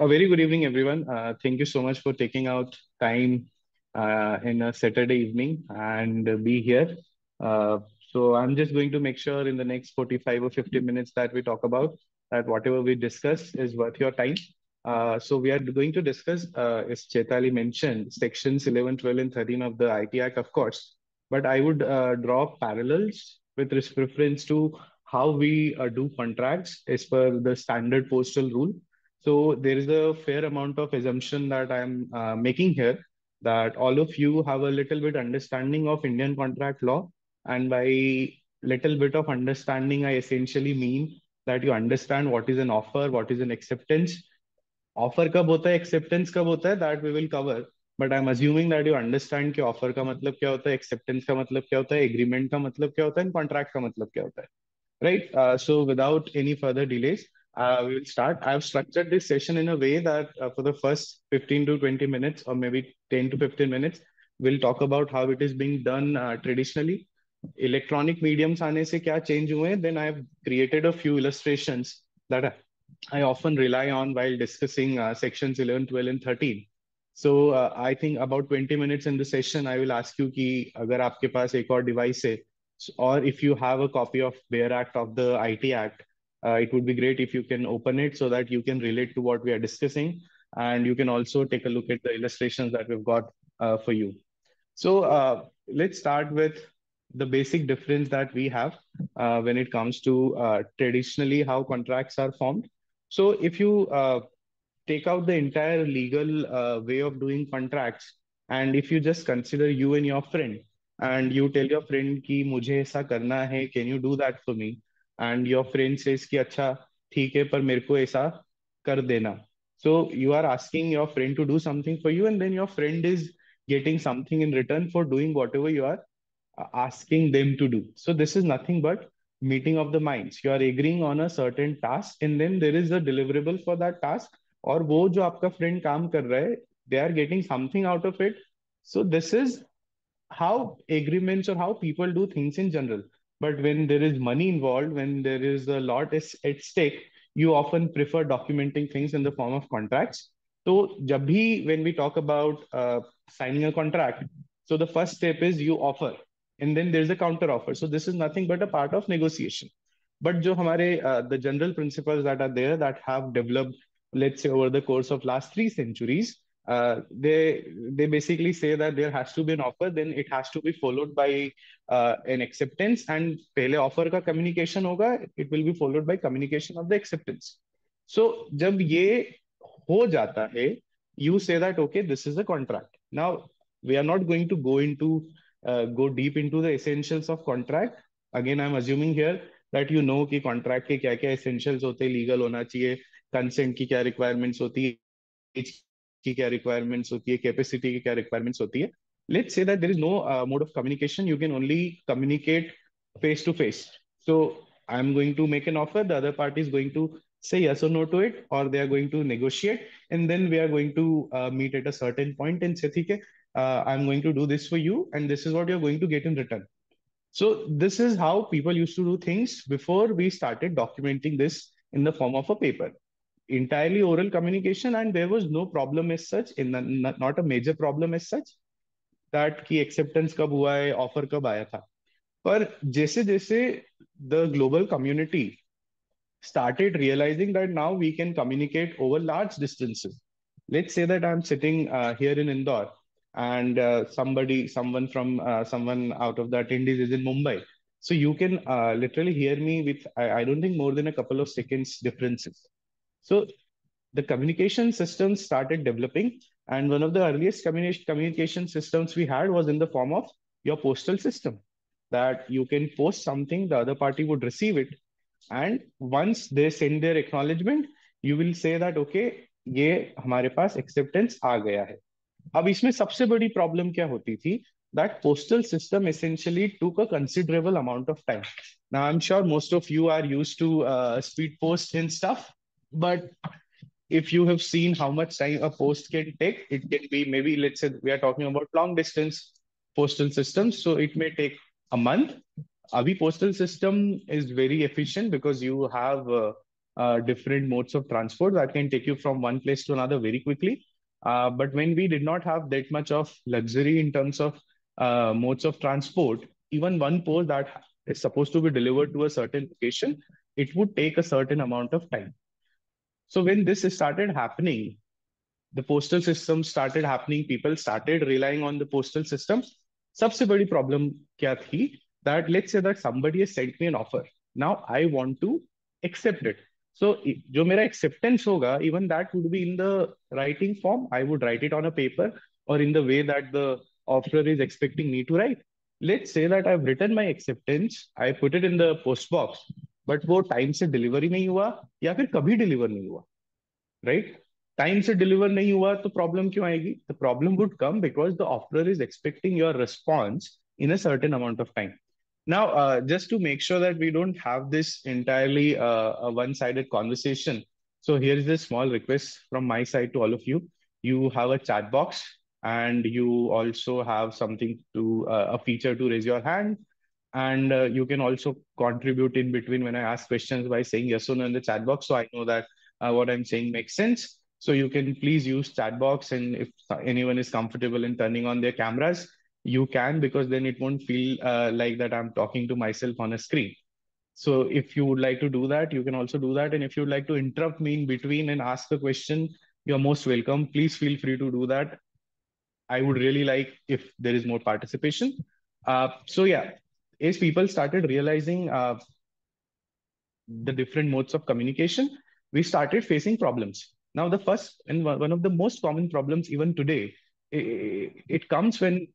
A very good evening, everyone. Uh, thank you so much for taking out time uh, in a Saturday evening and be here. Uh, so I'm just going to make sure in the next 45 or 50 minutes that we talk about that whatever we discuss is worth your time. Uh, so we are going to discuss, uh, as Chetali mentioned, sections 11, 12, and 13 of the IT Act, of course. But I would uh, draw parallels with reference to how we uh, do contracts as per the standard postal rule so there is a fair amount of assumption that I'm uh, making here that all of you have a little bit understanding of Indian contract law. And by little bit of understanding, I essentially mean that you understand what is an offer, what is an acceptance. Offer kab hota hai, acceptance kab hota hai, that we will cover. But I'm assuming that you understand कि offer का मतलब क्या होता है, acceptance का मतलब क्या होता है, agreement का मतलब क्या होता है, and contract का मतलब क्या होता है. right? Uh, so without any further delays, uh, we will start. I've structured this session in a way that uh, for the first 15 to 20 minutes or maybe 10 to 15 minutes, we'll talk about how it is being done uh, traditionally. Electronic mediums aane se kya change hue? Then I've created a few illustrations that I often rely on while discussing uh, sections 11, 12, and 13. So uh, I think about 20 minutes in the session, I will ask you ki agar aapke paas ek aur device hai, or if you have a copy of Bare Act of the IT Act, uh, it would be great if you can open it so that you can relate to what we are discussing. And you can also take a look at the illustrations that we've got uh, for you. So uh, let's start with the basic difference that we have uh, when it comes to uh, traditionally how contracts are formed. So if you uh, take out the entire legal way of doing contracts, and if you just consider you and your friend, and you tell your friend कि मुझे ऐसा करना है can you do that for me and your friend से अच्छा ठीक है, पर मेरे को ऐसा कर देना। So you are asking your friend to do something for you and then your friend is getting something in return for doing whatever you are asking them to do so this is nothing but meeting of the mind you are agreeing on a certain task and then there is a deliverable for that task और वो जो आपका friend काम कर रहा है they are getting something out of it so this is how agreements or how people do things in general but when there is money involved, when there is a lot is at stake, you often prefer documenting things in the form of contracts. So, jabhi, when we talk about uh, signing a contract, so the first step is you offer, and then there's a counter offer. So this is nothing but a part of negotiation. But jo hamare, uh, the general principles that are there that have developed, let's say, over the course of last three centuries, uh, they they basically say that there has to be an offer then it has to be followed by uh, an acceptance and pehle offer ka communication hoga it will be followed by communication of the acceptance so jab ye ho jata hai you say that okay this is a contract now we are not going to go into uh, go deep into the essentials of contract again i'm assuming here that you know कि contract के क्या क्या essentials हैं legal होना चाहिए consent की क्या requirements होती है की क्या requirements होती है capacity की क्या requirements होती है let's say that there is no uh, mode of communication you can only communicate face to face so i'm going to make an offer the other party is going to say yes or no to it or they are going to negotiate and then we are going to uh, meet at a certain point and say okay uh, i'm going to do this for you and this is what you're going to get in return so this is how people used to do things before we started documenting this in the form of a paper entirely oral communication and there was no problem as such in the, not a major problem as such that ki acceptance kab hua hai offer kab aaya tha पर जैसे जैसे the global community started realizing that now we can communicate over large distances let's say that i'm sitting uh, here in indore and uh, somebody someone from uh, someone out of the attendees is in mumbai so you can uh, literally hear me with I, I don't think more than a couple of seconds differences so the communication systems started developing. And one of the earliest communi- communication systems we had was in the form of your postal system that you can post something, the other party would receive it. And once they send their acknowledgement, you will say that, okay, ये हमारे पास acceptance आ गया है अब इसमें सबसे बड़ी problem क्या होती थी that postal system essentially took a considerable amount of time. Now, I'm sure most of you are used to uh, speed post and stuff. But if you have seen how much time a post can take, it can be maybe, let's say we are talking about long distance postal systems. So it may take a month Avi postal system is very efficient because you have uh, uh, different modes of transport that can take you from one place to another very quickly. Uh, but when we did not have that much of luxury in terms of uh, modes of transport, even one post that is supposed to be delivered to a certain location, it would take a certain amount of time. So when this started happening, the postal system started happening, people started relying on the postal system. सबसे बड़ी problem क्या थी that let's say that somebody has sent me an offer. Now I want to accept it. So जो मेरा acceptance होगा, even that would be in the writing form. I would write it on a paper or in the way that the offerer is expecting me to write. Let's say that I've written my acceptance, I put it in the post box, but वो time से delivery नहीं हुआ या फिर कभी deliver नहीं हुआ, right? Time से डिलीवर नहीं हुआ तो प्रॉब्लम क्यों आएगी the problem would come because the offeror is expecting your response in a certain amount of time. Now, uh, just to make sure that we don't have this entirely uh, a one-sided conversation, so here is a small request from my side to all of you. You have a chat box, and you also have something to uh, a feature to raise your hand, and uh, you can also contribute in between when I ask questions by saying yes or no in the chat box, so I know that uh, what I'm saying makes sense. So you can please use chat box, and if anyone is comfortable in turning on their cameras, you can because then it won't feel uh, like that I'm talking to myself on a screen. So if you would like to do that, you can also do that. And if you'd like to interrupt me in between and ask a question, you're most welcome. Please feel free to do that. I would really like if there is more participation. Uh, so yeah, as people started realizing uh, the different modes of communication, we started facing problems. Now, the first and one of the most common problems even today, it comes when,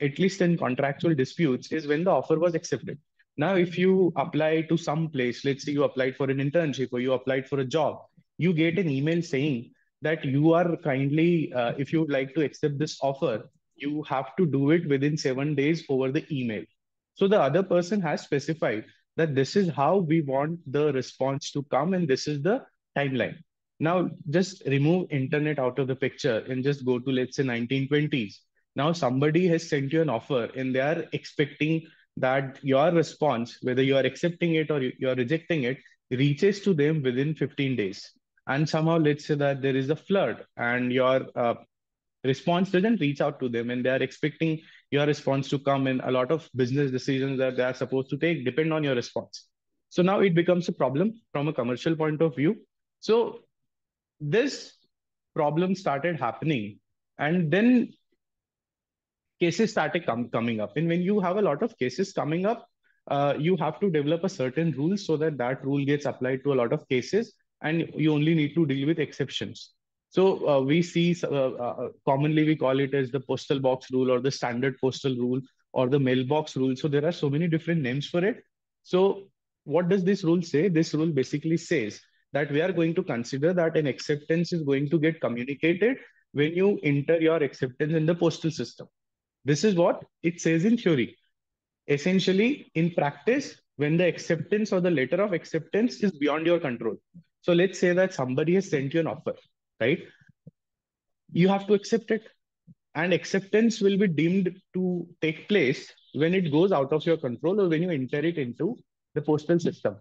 at least in contractual disputes, is when the offer was accepted. Now, if you apply to some place, let's say you applied for an internship or you applied for a job, you get an email saying that you are kindly, uh, if you would like to accept this offer, you have to do it within seven days over the email. So the other person has specified that this is how we want the response to come and this is the timeline. Now, just remove internet out of the picture and just go to, let's say, 1920s. Now, somebody has sent you an offer and they are expecting that your response, whether you are accepting it or you are rejecting it, reaches to them within 15 days. And somehow, let's say that there is a flood and your uh, response doesn't reach out to them and they are expecting your response to come in. a lot of business decisions that they are supposed to take depend on your response. So now it becomes a problem from a commercial point of view. So this problem started happening and then cases started com- coming up and when you have a lot of cases coming up uh, you have to develop a certain rule so that that rule gets applied to a lot of cases and you only need to deal with exceptions so uh, we see uh, uh commonly we call it as the postal box rule or the standard postal rule or the mailbox rule so there are so many different names for it so what does this rule say this rule basically says that we are going to consider that an acceptance is going to get communicated when you enter your acceptance in the postal system. This is what it says in theory. Essentially, in practice, when the acceptance or the letter of acceptance is beyond your control. So let's say that somebody has sent you an offer, right? You have to accept it. And acceptance will be deemed to take place when it goes out of your control or when you enter it into the postal system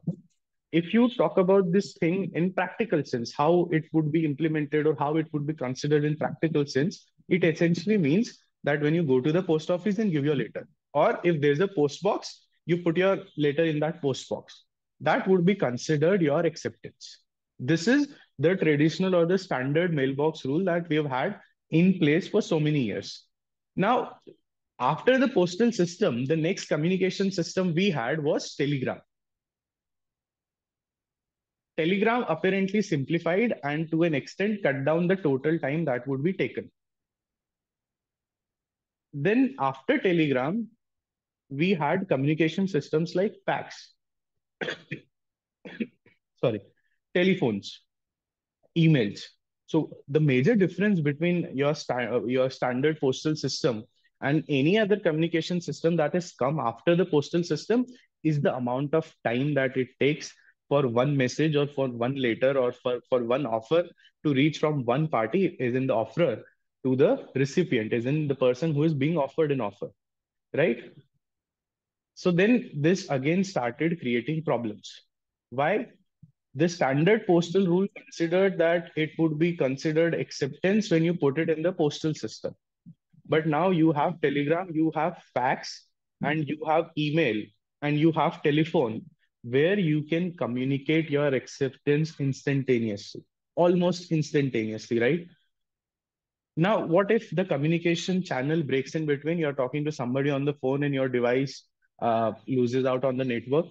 if you talk about this thing in practical sense, how it would be implemented or how it would be considered in practical sense, it essentially means that when you go to the post office and give your letter, or if there's a post box, you put your letter in that post box. That would be considered your acceptance. This is the traditional or the standard mailbox rule that we have had in place for so many years. Now, after the postal system, the next communication system we had was telegram Telegram apparently simplified and to an extent cut down the total time that would be taken. Then after Telegram, we had communication systems like fax, sorry, telephones, emails. So the major difference between your, sta your standard postal system and any other communication system that has come after the postal system is the amount of time that it takes for one message or for one letter or for, for one offer to reach from one party is in the offerer to the recipient is in the person who is being offered an offer right So then this again started creating problems. Why? The standard postal rule considered that it would be considered acceptance when you put it in the postal system. But now you have Telegram, you have fax, and you have email, and you have telephone, where you can communicate your acceptance instantaneously, almost instantaneously, right? Now, what if the communication channel breaks in between? You're talking to somebody on the phone and your device uh, loses out on the network.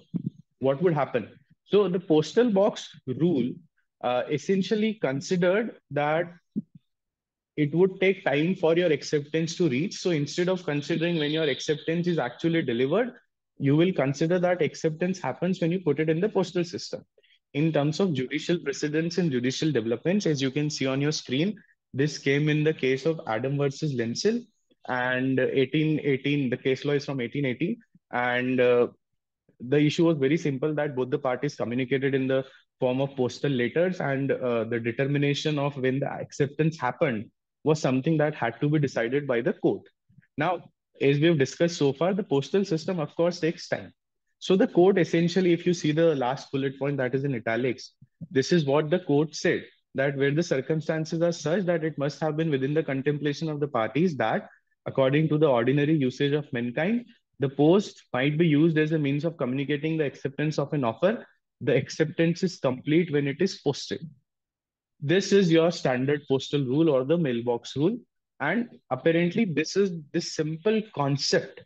What would happen? So the postal box rule uh, essentially considered that it would take time for your acceptance to reach. So instead of considering when your acceptance is actually delivered, you will consider that acceptance happens when you put it in the postal system. In terms of judicial precedents and judicial developments, as you can see on your screen, this came in the case of Adam versus Lindsell and 1818, the case law is from 1880. And uh, the issue was very simple that both the parties communicated in the form of postal letters and uh, the determination of when the acceptance happened was something that had to be decided by the court. Now, as we've discussed so far, the postal system, of course, takes time. So the court essentially, if you see the last bullet point that is in italics, this is what the court said that where the circumstances are such that it must have been within the contemplation of the parties that, according to the ordinary usage of mankind, the post might be used as a means of communicating the acceptance of an offer. The acceptance is complete when it is posted. This is your standard postal rule or the mailbox rule. And apparently, this is this simple concept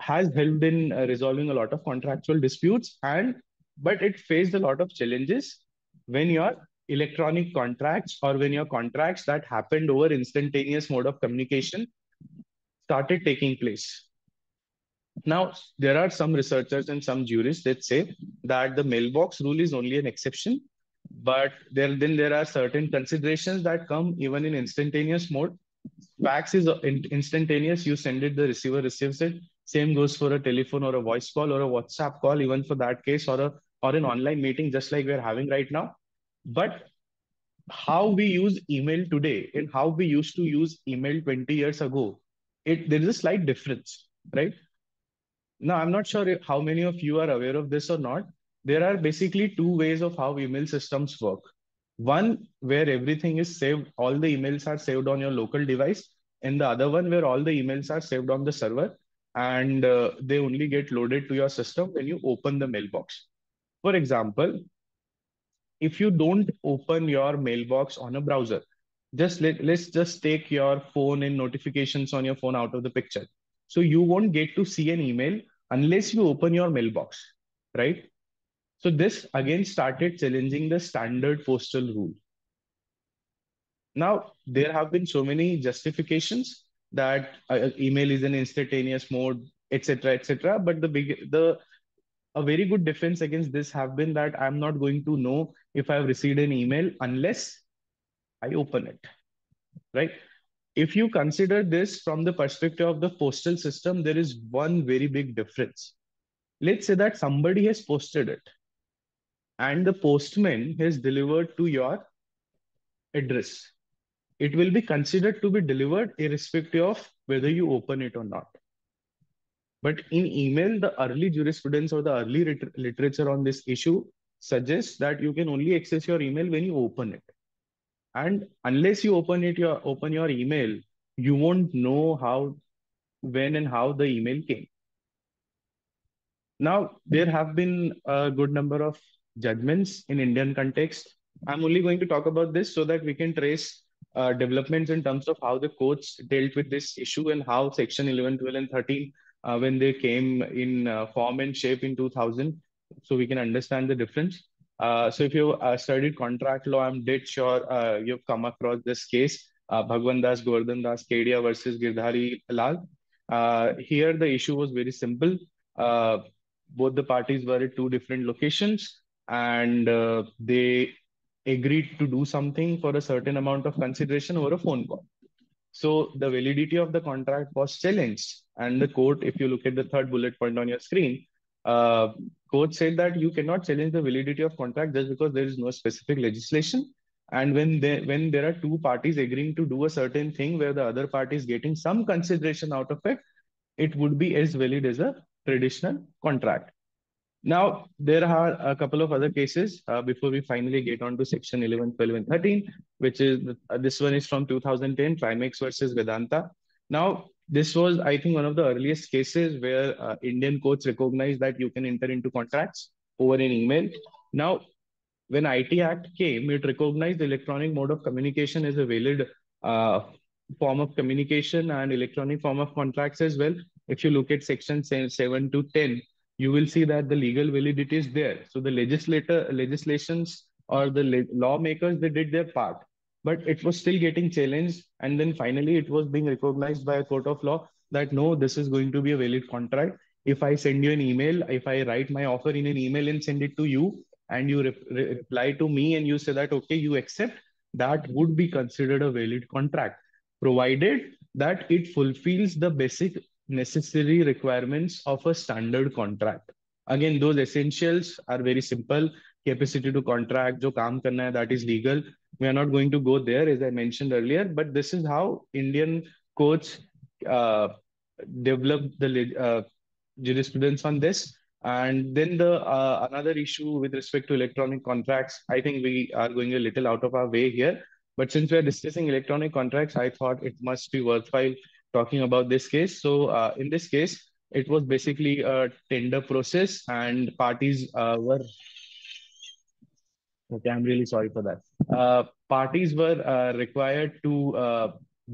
has helped in uh, resolving a lot of contractual disputes and but it faced a lot of challenges when your electronic contracts or when your contracts that happened over instantaneous mode of communication started taking place now, there are some researchers and some jurists that say that the mailbox rule is only an exception, but there then there are certain considerations that come even in instantaneous mode. Fax is instantaneous. You send it, the receiver receives it. Same goes for a telephone or a voice call or a WhatsApp call, even for that case, or a or an online meeting, just like we're having right now. But how we use email today and how we used to use email 20 years ago, it there is a slight difference, right? Now, I'm not sure how many of you are aware of this or not. There are basically two ways of how email systems work. One where everything is saved, all the emails are saved on your local device, and the other one where all the emails are saved on the server and uh, they only get loaded to your system when you open the mailbox. For example, if you don't open your mailbox on a browser, just let, let's just take your phone and notifications on your phone out of the picture. So you won't get to see an email unless you open your mailbox, right? So this again started challenging the standard postal rule. Now, there have been so many justifications that uh, email is an instantaneous mode, etc., etc. But the big, the a very good defense against this have been that I'm not going to know if I've received an email unless I open it, right? If you consider this from the perspective of the postal system, there is one very big difference. Let's say that somebody has posted it and the postman has delivered to your address. It will be considered to be delivered irrespective of whether you open it or not. But in email, the early jurisprudence or the early lit literature on this issue suggests that you can only access your email when you open it and unless you open it your open your email you won't know how when and how the email came. Now there have been a good number of judgments in indian context. I'm only going to talk about this so that we can trace uh, developments in terms of how the courts dealt with this issue and how section 11 12 and 13 uh, when they came in uh, form and shape in 2000 so we can understand the difference uh, so if you uh, studied contract law, I'm dead sure uh, you've come across this case, uh, Bhagwan Das, Govardhan Das, Kedia versus Girdhari Lal. Uh, here, the issue was very simple. Uh, both the parties were at two different locations and uh, they agreed to do something for a certain amount of consideration over a phone call. So the validity of the contract was challenged. And the court, if you look at the third bullet point on your screen, uh, court said that you cannot challenge the validity of contract just because there is no specific legislation. And when when there are two parties agreeing to do a certain thing where the other party is getting some consideration out of it, it would be as valid as a traditional contract. Now, there are a couple of other cases uh, before we finally get on to section 11, 12, and 13, which is uh, this one is from 2010, Trimex versus Vedanta. Now, this was, I think, one of the earliest cases where uh, Indian courts recognized that you can enter into contracts over an email. Now, when IT Act came, it recognized the electronic mode of communication as a valid uh, form of communication and electronic form of contracts as well. If you look at section 7 to 10, you will see that the legal validity is there. So the legislator, legislations or the lawmakers, they did their part, but it was still getting challenged. And then finally, it was being recognized by a court of law that no, this is going to be a valid contract. If I send you an email, if I write my offer in an email and send it to you, and you re reply to me and you say that, okay, you accept, that would be considered a valid contract, provided that it fulfills the basic necessary requirements of a standard contract. Again, those essentials are very simple. Capacity to contract, jo kaam karna hai, that is legal. We are not going to go there, as I mentioned earlier, but this is how Indian courts uh, develop the uh, jurisprudence on this. And then the uh, another issue with respect to electronic contracts, I think we are going a little out of our way here. But since we are discussing electronic contracts, I thought it must be worthwhile talking about this case. So uh, in this case, it was basically a tender process and parties uh, were okay i'm really sorry for that uh, parties were uh, required to uh,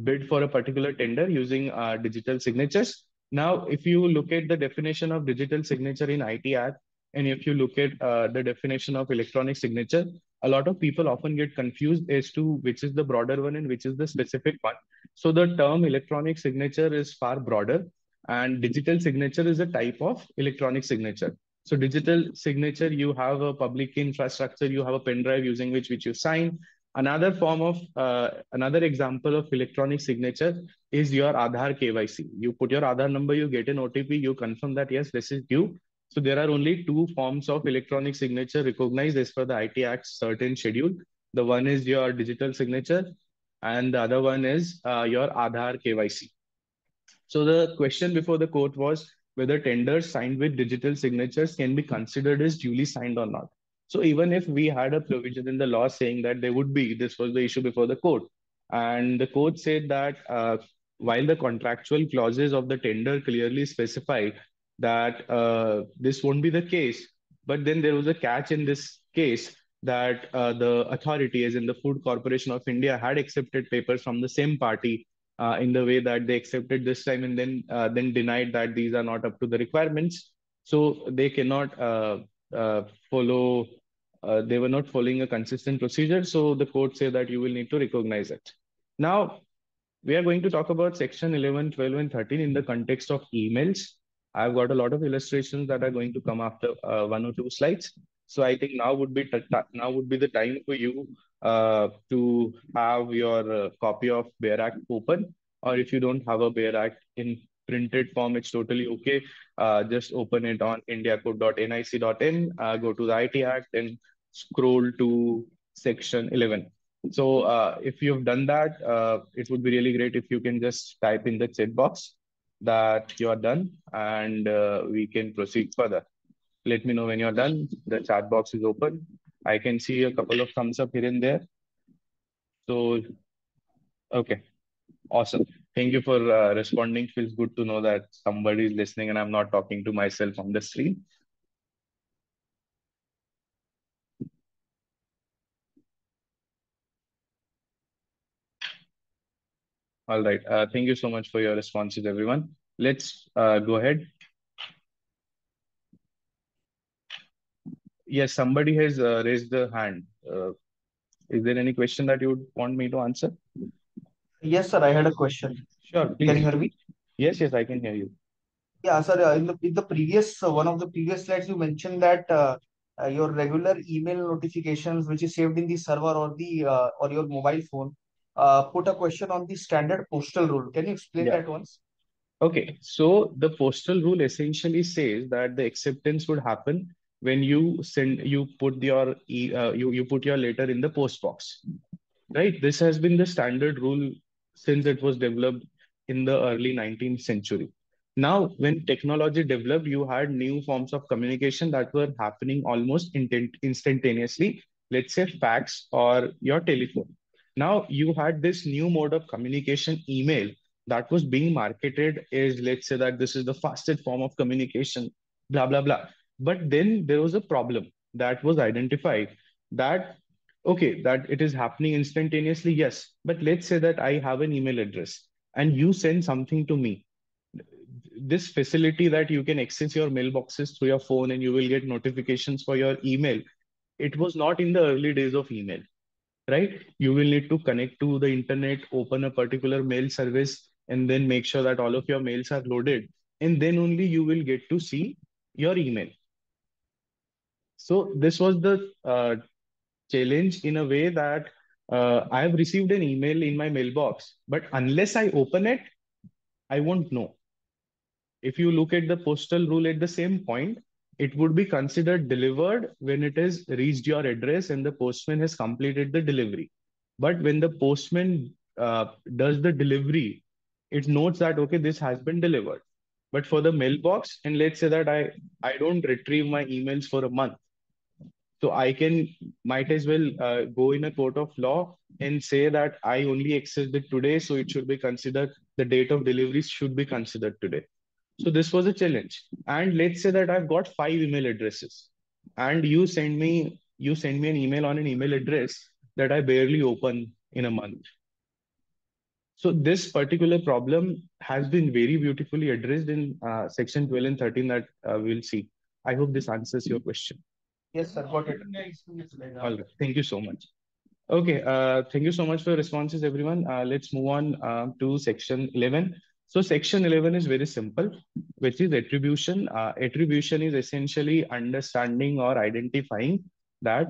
bid for a particular tender using uh, digital signatures now if you look at the definition of digital signature in ITR and if you look at uh, the definition of electronic signature a lot of people often get confused as to which is the broader one and which is the specific one. So the term electronic signature is far broader and digital signature is a type of electronic signature. So digital signature, you have a public infrastructure, you have a pen drive using which, which you sign. Another form of, uh, another example of electronic signature is your Aadhaar KYC. You put your Aadhaar number, you get an OTP, you confirm that, yes, this is you. So there are only two forms of electronic signature recognized as per the IT Act certain schedule. The one is your digital signature and the other one is uh, your Aadhaar KYC. So the question before the court was whether tenders signed with digital signatures can be considered as duly signed or not. So even if we had a provision in the law saying that there would be, this was the issue before the court. And the court said that uh, while the contractual clauses of the tender clearly specify that uh, this won't be the case. But then there was a catch in this case that uh, the authority, as in the Food Corporation of India, had accepted papers from the same party uh, in the way that they accepted this time and then uh, then denied that these are not up to the requirements. So they cannot uh, uh, follow. they were not following a consistent procedure. So the court said that you will need to recognize it. Now, we are going to talk about section 11, 12, and 13 in the context of emails. I've got a lot of illustrations that are going to come after uh, one or two slides. So I think now would be now would be the time for you uh, to have your uh, copy of Bare Act open, or if you don't have a Bare Act in printed form, it's totally okay. Uh, just open it on indiacode.nic.in, go to the IT Act, and scroll to section 11. So uh, if you've done that, uh, it would be really great if you can just type in the chat box that you are done and uh, we can proceed further. Let me know when you're done. The chat box is open. I can see a couple of thumbs up here and there. So, okay, awesome. Thank you for uh, responding. Feels good to know that somebody is listening and I'm not talking to myself on the screen. All right. Uh, thank you so much for your responses, everyone. Let's uh, go ahead. Yes, somebody has uh, raised the hand. Uh, is there any question that you would want me to answer? Yes, sir. I had a question. Sure. Please. Can you hear me? Yes, yes, I can hear you. Yeah, sir. Uh, in the in the previous uh, one of the previous slides, you mentioned that uh, uh, your regular email notifications, which is saved in the server or the uh, or your mobile phone, uh, put a question on the standard postal rule. Can you explain Yeah. that once? Okay, so the postal rule essentially says that the acceptance would happen when you send you put your uh, you you put your letter in the post box, right? This has been the standard rule since it was developed in the early 19th century. Now, when technology developed, you had new forms of communication that were happening almost instantaneously. Let's say fax or your telephone. Now you had this new mode of communication, email, that was being marketed as let's say that this is the fastest form of communication, blah blah blah. But then there was a problem that was identified that okay that it is happening instantaneously yes. But let's say that i have an email address and you send something to me. This facility that you can access your mailboxes through your phone and you will get notifications for your email it was not in the early days of email right? You will need to connect to the internet open a particular mail service and then make sure that all of your mails are loaded. And then only you will get to see your email so this was the uh, challenge in a way that uh, I have received an email in my mailbox, but unless I open it, I won't know. If you look at the postal rule at the same point, it would be considered delivered when it has reached your address and the postman has completed the delivery. But when the postman uh, does the delivery, it notes that, okay, this has been delivered. But for the mailbox, and let's say that I, I don't retrieve my emails for a month, so I can might as well uh, go in a court of law and say that I only accessed it today, so it should be considered the date of delivery should be considered today. So this was a challenge. And let's say that I've got five email addresses, and you send me you send me an email on an email address that I barely open in a month. So this particular problem has been very beautifully addressed in uh, section 12 and 13 that uh, we'll see. I hope this answers your question. Yes, sir. Got it. All right. Thank you so much. Okay. Uh, thank you so much for responses, everyone. Uh, let's move on uh, to section 11. So section 11 is very simple, which is attribution. Uh, attribution is essentially understanding or identifying that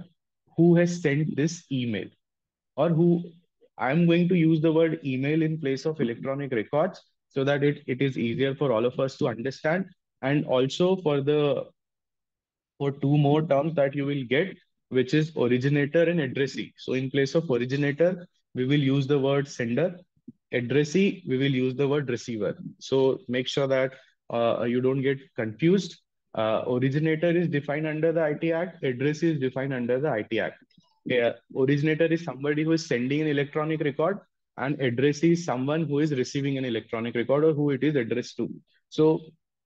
who has sent this email or who I'm going to use the word email in place of electronic records so that it, it is easier for all of us to understand and also for the for two more terms that you will get, which is originator and addressee. So in place of originator, we will use the word sender. Addressee, we will use the word receiver. So make sure that uh, you don't get confused. Uh, originator is defined under the IT Act. Addressee is defined under the IT Act. Yeah, originator is somebody who is sending an electronic record and addressee is someone who is receiving an electronic record or who it is addressed to. So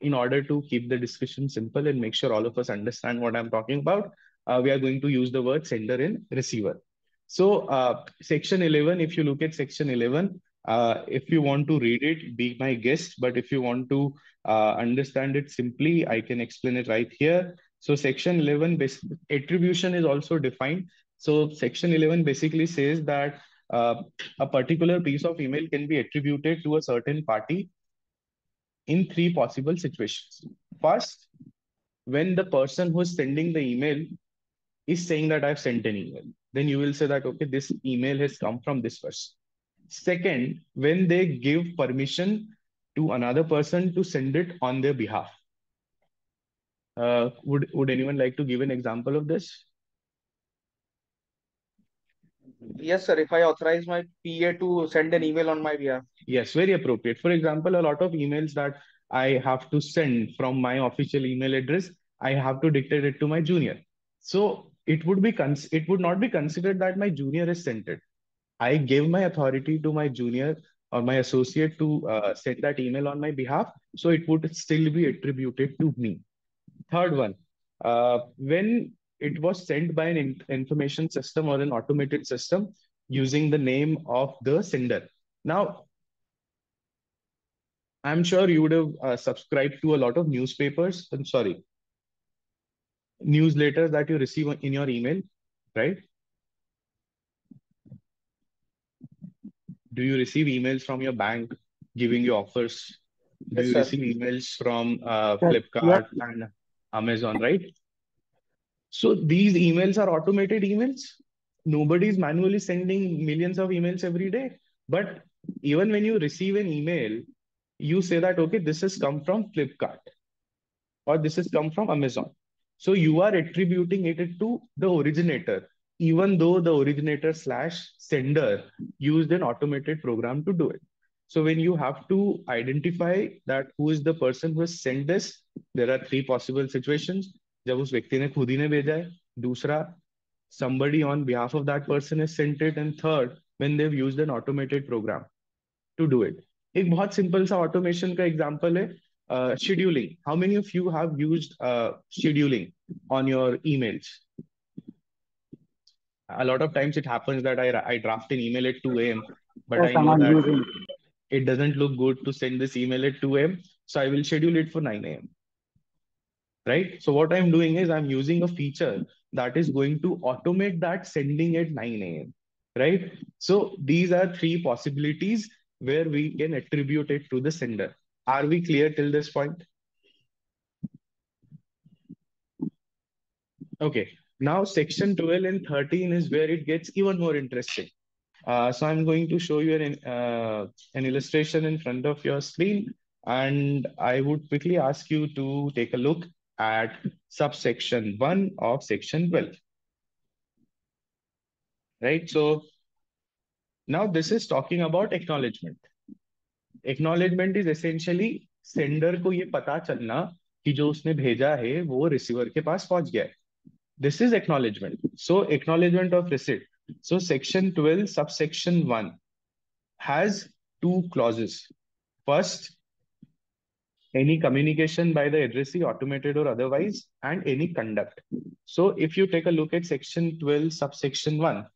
in order to keep the discussion simple and make sure all of us understand what I'm talking about, uh, we are going to use the word sender and receiver. So uh, section 11, if you look at section 11, uh, if you want to read it, be my guest. But if you want to uh, understand it simply, I can explain it right here. So section 11, attribution is also defined. So section 11 basically says that uh, a particular piece of email can be attributed to a certain party in three possible situations. First, when the person who's sending the email is saying that I've sent an email, then you will say that, okay, this email has come from this person. Second, when they give permission to another person to send it on their behalf. Uh, would, would anyone like to give an example of this? Yes, sir. If I authorize my PA to send an email on my behalf. Yes, very appropriate. For example, a lot of emails that I have to send from my official email address, I have to dictate it to my junior. So it would be cons- it would not be considered that my junior is sent it. I gave my authority to my junior or my associate to uh, send that email on my behalf. So it would still be attributed to me. Third one, uh, when it was sent by an in information system or an automated system using the name of the sender. Now, I'm sure you would have uh, subscribed to a lot of newspapers. I'm sorry, newsletters that you receive in your email, right? Do you receive emails from your bank giving you offers? Do yes, you sir. receive emails from uh, Flipkart yeah. and Amazon, right? So these emails are automated emails. Nobody is manually sending millions of emails every day. But even when you receive an email, you say that, okay, this has come from Flipkart or this has come from Amazon. So you are attributing it to the originator, even though the originator slash sender used an automated program to do it. So when you have to identify that who is the person who has sent this, there are three possible situations. जब उस व्यक्ति ने खुद ही ने भेजा है दूसरा somebody on behalf of that person has sent it and third when they've used an automated program to do it एक बहुत सिंपल सा ऑटोमेशन का एग्जांपल है scheduling how many of you have used uh, scheduling on your emails a lot of times it happens that I, I draft an email at 2 a.m. but Yes, I know that using. it doesn't look good to send this email at 2 a.m. So I will schedule it for 9 a.m. Right? So what I'm doing is I'm using a feature that is going to automate that sending at 9 a.m. Right? So these are three possibilities where we can attribute it to the sender. Are we clear till this point? Okay. Now section 12 and 13 is where it gets even more interesting. Uh, so I'm going to show you an, uh, an illustration in front of your screen. And I would quickly ask you to take a look at subsection 1 of section 12. Right? So now this is talking about acknowledgement. Acknowledgement is essentially sender को ये पता चलना कि जो उसने भेजा है वो रिसीवर के पास पहुँच गया है this is acknowledgement. So acknowledgement of receipt. So section 12 subsection 1 has two clauses. First, any communication by the addressee, automated or otherwise, and any conduct. So if you take a look at section 12 subsection 1,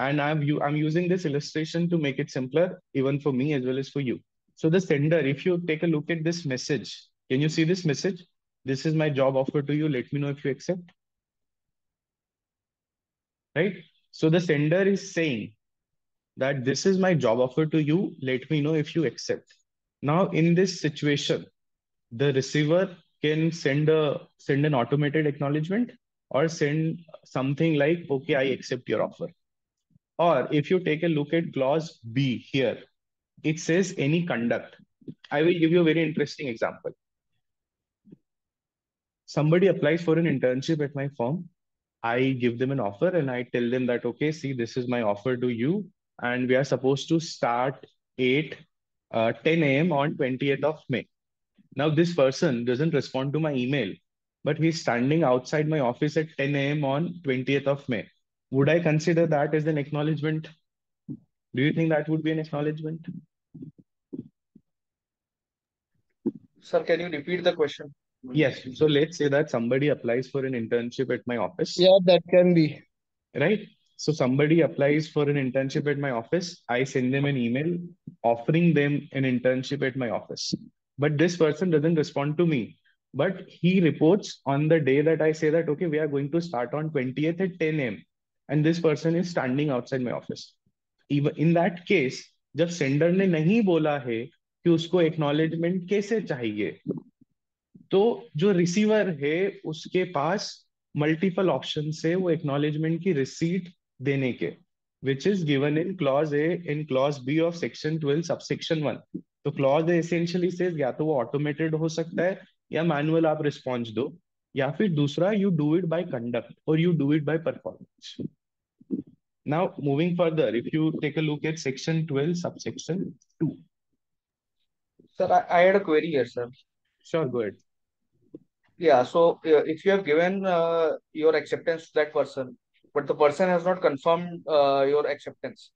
and I'm, I'm using this illustration to make it simpler, even for me as well as for you. So the sender, if you take a look at this message, can you see this message? this is my job offer to you. Let me know if you accept. Right? So the sender is saying that this is my job offer to you. Let me know if you accept. Now, in this situation, the receiver can send a send an automated acknowledgement or send something like, okay, I accept your offer. Or if you take a look at clause B here, it says any conduct. I will give you a very interesting example somebody applies for an internship at my firm. I give them an offer and I tell them that, okay, see, this is my offer to you. And we are supposed to start 8, uh, 10 a.m. on 28th of May. Now, this person doesn't respond to my email, but he's standing outside my office at 10 a.m. on 20th of May. Would I consider that as an acknowledgement? Do you think that would be an acknowledgement? Sir, can you repeat the question? Yes. So let's say that somebody applies for an internship at my office. Yeah, that can be. Right. So somebody applies for an internship at my office. I send them an email offering them an internship at my office. But this person doesn't respond to me. But he reports on the day that I say that, okay, we are going to start on 20th at 10 a.m. And this person is standing outside my office. Even in that case, जब sender ने नहीं बोला है कि उसको acknowledgement कैसे चाहिए तो जो रिसीवर है उसके पास मल्टीपल ऑप्शन से वो एक्नॉलेजमेंट की रिसीट देने के which is given in clause A in clause B of section twelve subsection one तो क्लॉज ए एसेंशियली से या तो वो ऑटोमेटेड हो सकता है या मैनुअल आप रिस्पॉन्स दो या फिर दूसरा you do it by conduct और you do it by performance now moving further if you take a look at section 12 subsection 2 sir I, I had a query here sir sure go ahead Yeah, so uh, if you have given uh, your acceptance to that person, but the person has not confirmed uh, your acceptance,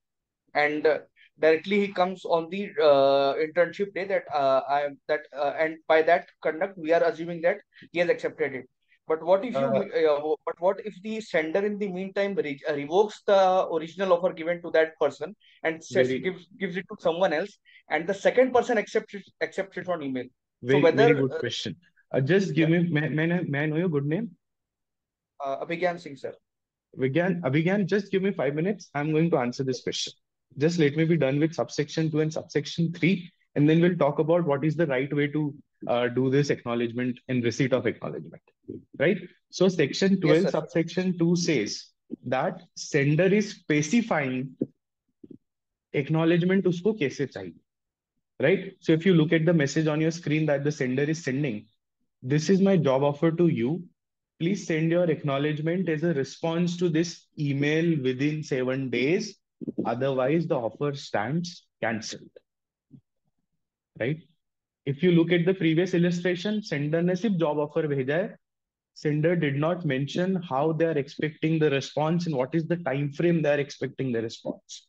and uh, directly he comes on the uh, internship day that uh, I am that, and by that conduct we are assuming that he has accepted it. But what if you? but what if the sender in the meantime re revokes the original offer given to that person and says gives gives it to someone else, and the second person accepts it, accepts it on email? Very, so whether, very good question uh, just give yeah. me, may, may, may I know your good name? Uh, Abhigyan Singh, sir. Abhigyan, Abhigyan, just give me five minutes. I'm going to answer this question. Just let me be done with subsection 2 and subsection 3, and then we'll talk about what is the right way to uh, do this acknowledgement and receipt of acknowledgement. Right? So section 12, yes, subsection 2 says that sender is specifying acknowledgement usko kaise chahiye. Right? So if you look at the message on your screen that the sender is sending, this is my job offer to you Please send your acknowledgement as a response to this email within seven days Otherwise, the offer stands cancelled. Right? If you look at the previous illustration, sender ने सिर्फ job offer भेजा है. Sender did not mention how they are expecting the response and what is the time frame they are expecting the response.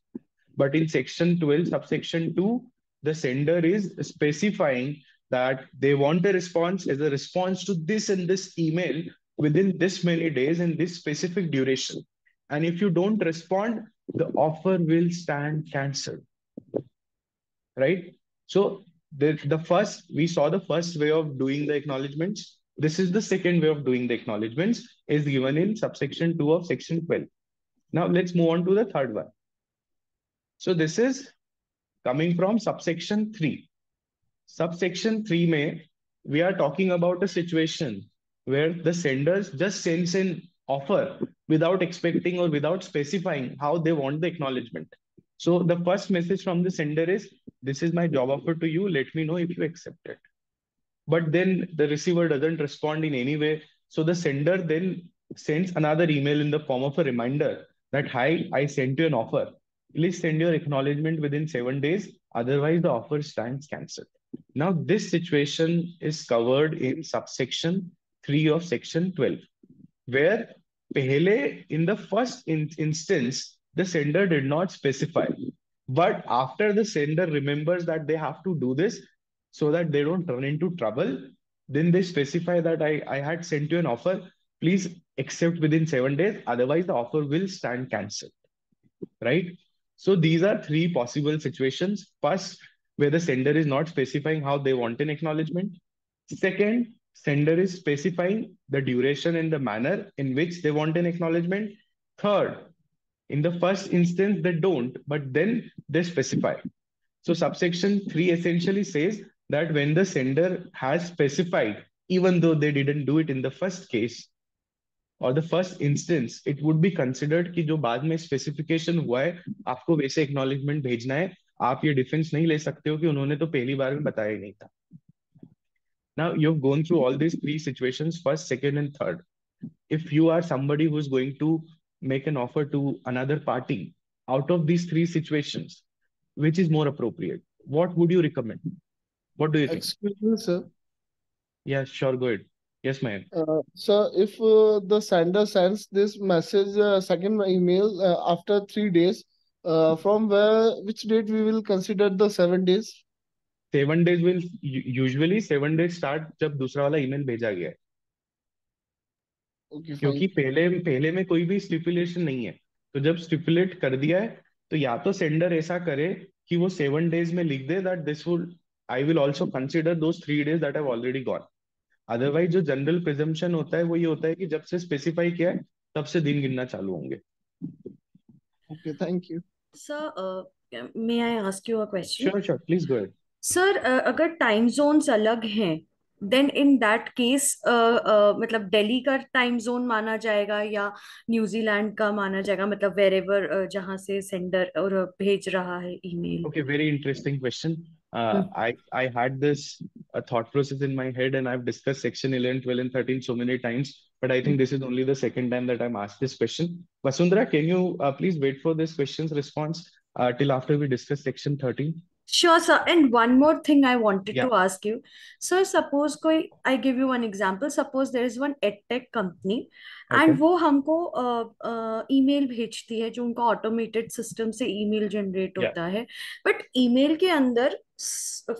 But in section 12, subsection 2, the sender is specifying that they want a response as a response to this and this email within this many days and this specific duration. And if you don't respond, the offer will stand cancelled. Right? So the, the first, we saw the first way of doing the acknowledgements. This is the second way of doing the acknowledgements is given in subsection 2 of section 12. Now let's move on to the third one. So this is coming from subsection 3. Subsection 3 may we are talking about a situation where the senders just sends an offer without expecting or without specifying how they want the acknowledgement. So the first message from the sender is, this is my job offer to you. Let me know if you accept it. But then the receiver doesn't respond in any way. So the sender then sends another email in the form of a reminder that, hi, I sent you an offer. Please send your acknowledgement within seven days. Otherwise, the offer stands cancelled. Now, this situation is covered in subsection 3 of section 12, where pehle, in the first in instance, the sender did not specify. But after the sender remembers that they have to do this so that they don't run into trouble, then they specify that I, I had sent you an offer. Please accept within seven days. Otherwise, the offer will stand cancelled. Right? So these are three possible situations. First, where the sender is not specifying how they want an acknowledgement. Second, sender is specifying the duration and the manner in which they want an acknowledgement. Third, in the first instance, they don't, but then they specify. So subsection 3 essentially says that when the sender has specified, even though they didn't do it in the first case, और the first instance it would be considered कि जो बाद में specification हुआ है आपको वैसे acknowledgement भेजना है आप ये डिफेंस नहीं ले सकते हो कि उन्होंने तो पहली बार में बताया ही नहीं था now you've gone through all these three situations first second and third. If you are somebody who's going to make an offer to another party out of these three situations which is more appropriate? What would you recommend? What do you think? Excuse me sir. Yeah sure go ahead. Yes ma'am. Uh, sir if uh, the sender sends this message uh, second email uh, after three days uh, from where which date we will consider the seven days seven days will usually seven days start जब दूसरा वाला email भेजा गया है। Okay क्योंकि पहले पहले में कोई भी स्टिपुलेशन नहीं है। तो जब स्टिपुलेट कर दिया है तो या तो सेंडर ऐसा करे कि वो सेवन डेज़ में लिख दे that this would I will also consider those three days that have already gone otherwise जो जनरल प्रिजम्पशन होता है वो ये होता है कि जब से स्पेसिफाई किया है तब से दिन गिनना चालू होंगे। Okay thank you Sir, uh, may I ask you a question? Sure sure please go ahead sir अगर टाइम जोन्स अलग हैं देन इन दैट केस मतलब दिल्ली का टाइम जोन माना जाएगा या न्यूजीलैंड का माना जाएगा मतलब वेर एवर जहाँ से सेंडर और भेज रहा है email very interesting question. Uh, I I had this uh, thought process in my head, and I've discussed section 11, 12, and 13 so many times. But I think this is only the second time that I'm asked this question. Vasundhara, can you uh, please wait for this question's response uh, till after we discuss section 13? Sure, sir. And one more thing I wanted Yeah. to ask you. Sir, suppose कोई I give you one example. Suppose there is one edtech company Okay. and वो हमको email भेजती है जो उनका automated system से email generate Yeah. होता है बट ईमेल के अंदर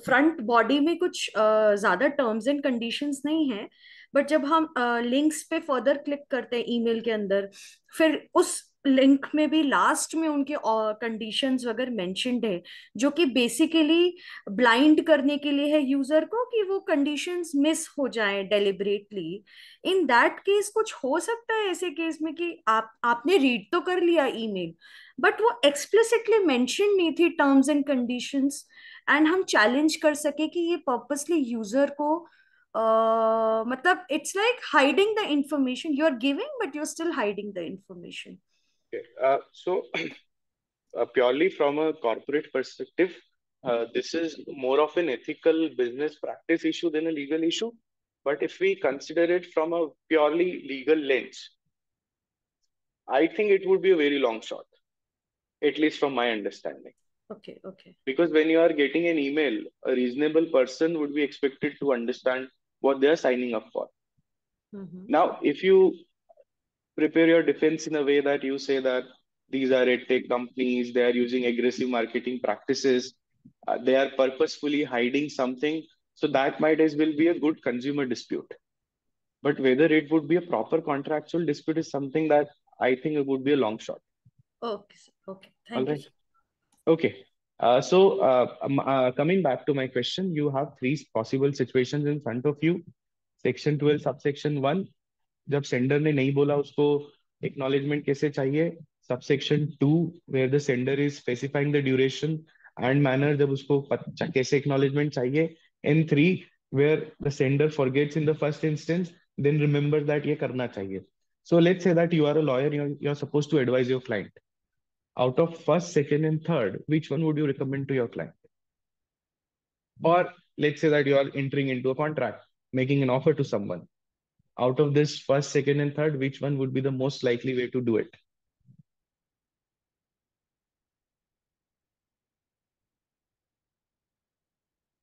फ्रंट बॉडी में कुछ uh, ज़्यादा टर्म्स एंड कंडीशंस नहीं है बट जब हम लिंक्स uh, पे फर्दर क्लिक करते हैं ईमेल के अंदर फिर उस लिंक में भी लास्ट में उनके कंडीशंस वगैरह मेंशन्ड है, जो कि बेसिकली ब्लाइंड करने के लिए है यूज़र को कि वो कंडीशंस मिस हो जाए डेलिबरेटली इन दैट केस कुछ हो सकता है ऐसे केस में कि आप, आपने रीड तो कर लिया ईमेल बट वो एक्सप्लिसिटली मेंशन नहीं थी टर्म्स एंड कंडीशंस एंड हम चैलेंज कर सके कि ये पर्पसली यूज़र को मतलब it's like hiding the information you are giving but you are still hiding the information Okay. Uh, so, uh, purely from a corporate perspective, uh, this is more of an ethical business practice issue than a legal issue. But if we consider it from a purely legal lens, I think it would be a very long shot. at least from my understanding. Okay, okay. Because when you are getting an email, a reasonable person would be expected to understand what they are signing up for. Mm-hmm. Now, if you prepare your defense in a way that you say that these are edtech companies, they are using aggressive marketing practices, uh, they are purposefully hiding something, so that might as well be a good consumer dispute. But whether it would be a proper contractual dispute is something that I think it would be a long shot. Okay. Okay. All Thank you, Okay. Uh, so uh, um, uh, coming back to my question, you have three possible situations in front of you. Section 12, subsection 1, जब sender ने नहीं बोला उसको acknowledgement कैसे चाहिए subsection two where the sender is specifying the duration and manner जब उसको कैसे एक्नोलेजमेंट चाहिए and three where the sender forgets in the first instance then remember that ये करना चाहिए so let's say that you are a lawyer you are suppose to advise your client out of first, second, and third, which one would you recommend to your client? Or let's say that you are entering into a contract, making an offer to someone. Out of this first, second, and third, which one would be the most likely way to do it?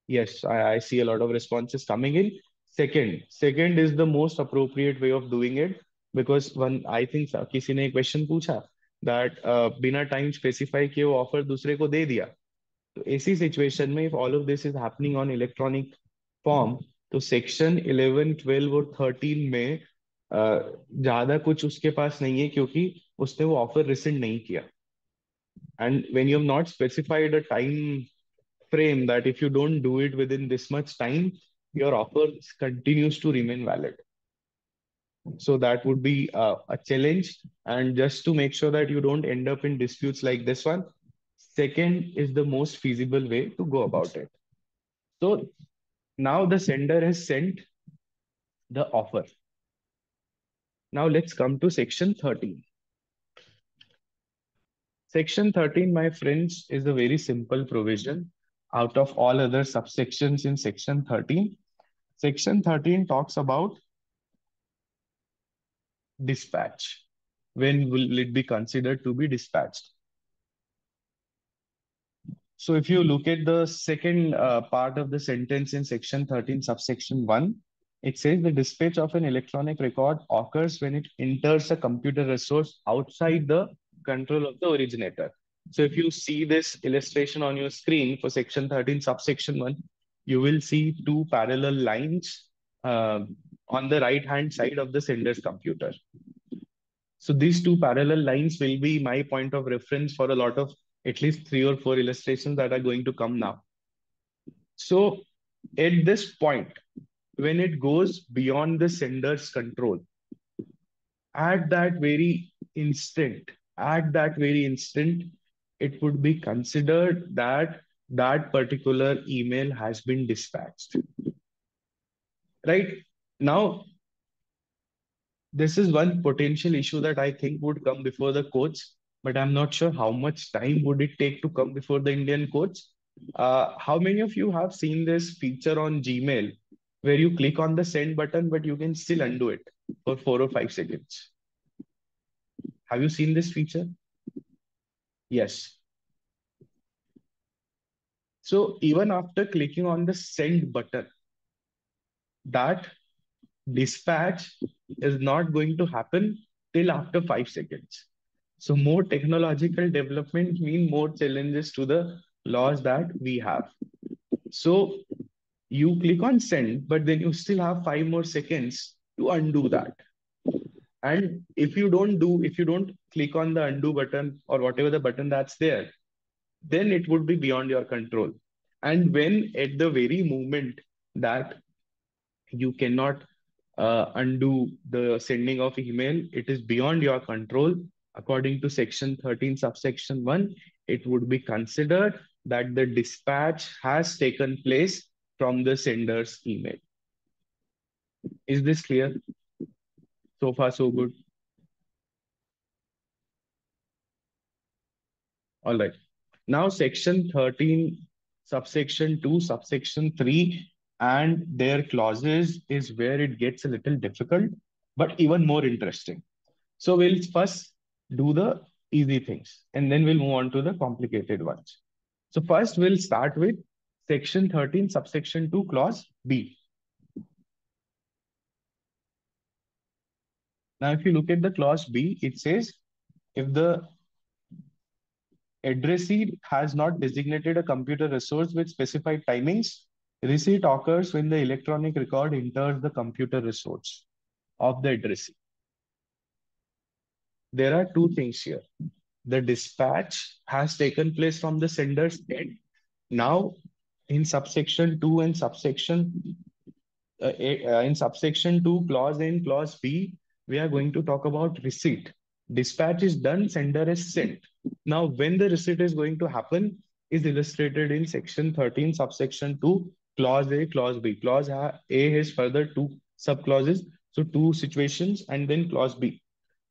Yes, I, I see a lot of responses coming in. Second, second is the most appropriate way of doing it because one, I think किसी ने एक question पूछा that uh, बिना time specify किए वो offer दूसरे को दे दिया तो ऐसी situation में if all of this is happening on electronic form तो सेक्शन इलेवन ट्वेल्व और थर्टीन में ज़्यादा कुछ उसके पास नहीं है क्योंकि उसने वो ऑफ़र रिसेंट नहीं किया and when you have not specified a time frame that if you don't do it within this much time your offer continues to remain valid so that would be uh, a challenge and just to make sure that you don't end up in disputes like this one second is the most feasible way to go about it so now the sender has sent the offer. Now let's come to section 13. Section 13, my friends, is a very simple provision out of all other subsections in section 13. Section 13 talks about dispatch. When will it be considered to be dispatched? So if you look at the second uh, part of the sentence in section 13, subsection 1, it says the dispatch of an electronic record occurs when it enters a computer resource outside the control of the originator. So if you see this illustration on your screen for section 13, subsection 1, you will see two parallel lines uh, on the right hand side of the sender's computer. So these two parallel lines will be my point of reference for a lot of at least three or four illustrations that are going to come now. So at this point, when it goes beyond the sender's control, at that very instant, at that very instant, it would be considered that that particular email has been dispatched. Right now, this is one potential issue that I think would come before the courts, but I'm not sure how much time would it take to come before the Indian courts. Uh, how many of you have seen this feature on Gmail where you click on the send button, but you can still undo it for four or five seconds? Have you seen this feature? Yes. So even after clicking on the send button, that dispatch is not going to happen till after five seconds. So more technological development mean more challenges to the laws that we have. So you click on send, but then you still have five more seconds to undo that. And if you don't do, if you don't click on the undo button or whatever the button that's there, then it would be beyond your control. And when at the very moment that you cannot uh, undo the sending of email, it is beyond your control. According to section 13, subsection 1, it would be considered that the dispatch has taken place from the sender's email. Is this clear? So far, so good. All right. Now, section 13, subsection 2, subsection 3, and their clauses is where it gets a little difficult, but even more interesting. So we'll first do the easy things, and then we'll move on to the complicated ones. So first we'll start with section 13, subsection 2, clause B. Now, if you look at the clause B, it says if the addressee has not designated a computer resource with specified timings, receipt occurs when the electronic record enters the computer resource of the addressee. There are two things here. The dispatch has taken place from the sender's end. Now, in subsection 2 and subsection uh, uh, in subsection 2, clause A and clause B, we are going to talk about receipt. Dispatch is done, sender is sent. Now, when the receipt is going to happen is illustrated in section 13, subsection 2, clause A, clause B. Clause A has further two subclauses, so two situations, and then clause B.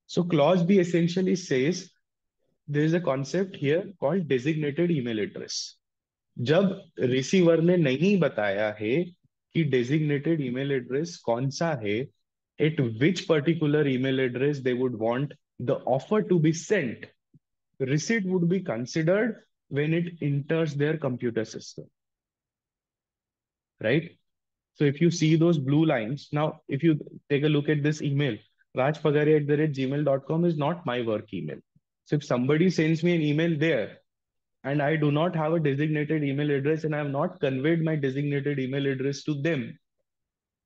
So clause B essentially says there is a concept here called designated email address. जब receiver ने नहीं बताया है कि designated email address कौन सा है at which particular email address they would want the offer to be sent, receipt would be considered when it enters their computer system. Right? So if you see those blue lines, now if you take a look at this email, rajpagari at the rate gmail.com is not my work email. So if somebody sends me an email there and I do not have a designated email address and I have not conveyed my designated email address to them,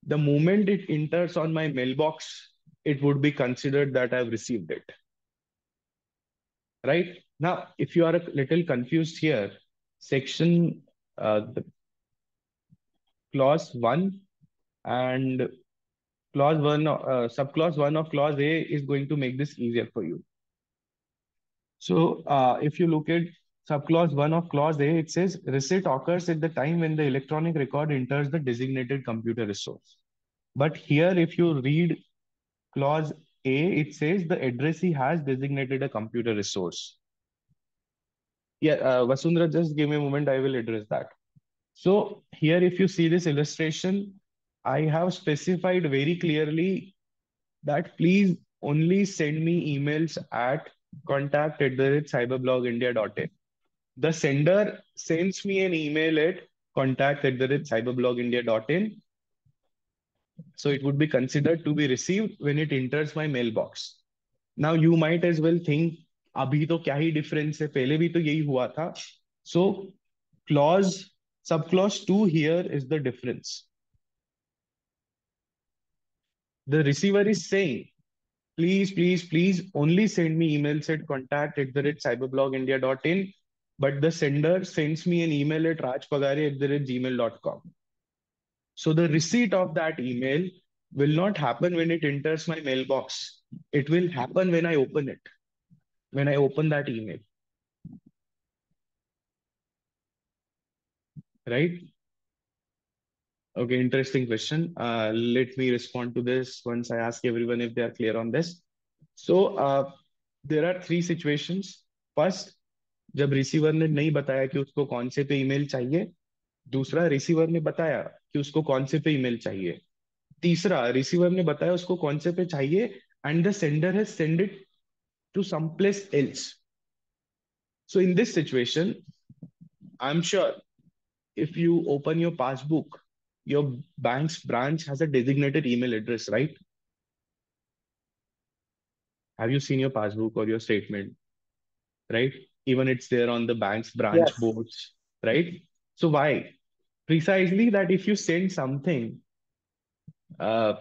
the moment it enters on my mailbox, it would be considered that I've received it. Right? Now, if you are a little confused here, section uh, clause 1 and clause 1, uh, subclause 1 of clause A is going to make this easier for you. So uh, if you look at subclause 1 of clause A, it says receipt occurs at the time when the electronic record enters the designated computer resource. But here, if you read clause A, it says the addressee has designated a computer resource. Yeah, uh, Vasundhara, just give me a moment. I will address that. So here, if you see this illustration, I have specified very clearly that please only send me emails at contact at the cyberblogindia.in. The sender sends me an email at contact at the cyberblogindia.in so it would be considered to be received when it enters my mailbox. Now you might as well think, अभी तो क्या ही difference है पहले भी तो यही हुआ था. So clause subclause two here is the difference. The receiver is saying, please, please, please only send me emails at contact at the rate cyberblogindia.in, but the sender sends me an email at rajpagari at the rate gmail.com. So the receipt of that email will not happen when it enters my mailbox. It will happen when I open it, when I open that email. Right? Okay, interesting question. Uh, let me respond to this once I ask everyone if they are clear on this. So uh, there are three situations. First, जब receiver ने नहीं बताया कि उसको कौन से पे email चाहिए दूसरा रिसीवर ने बताया कि उसको कौन से पे ईमेल चाहिए तीसरा रिसीवर ने बताया उसको कौन से पे चाहिए and the sender has send it to some place else so in this situation I am sure if you open your passbook your bank's branch has a designated email address right? Have you seen your passbook or your statement right? Even it's there on the bank's branch yes. boards right? So why? Precisely that if you send something, uh,